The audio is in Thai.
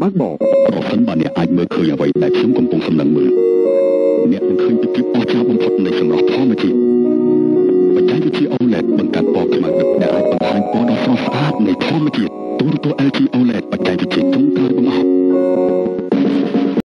บักบอกเอาทั้งบ้านเนี่ยอาจเมื่อเคยเอาไว้แต่ชิมกลมปงกำลังมือ เนี่ยมันเคยไปคลิปอ้อจ้าบนพอดในสำหรับพ่อมาทีมาใั้วิธีเอาแหลกบังการปอกขึ้นมาเนี่อาจบังทายปอดอซอสตาร์ในพ่อมาทีตัวตัวเอลจีเอาแหลกปัจจัยทิธีจง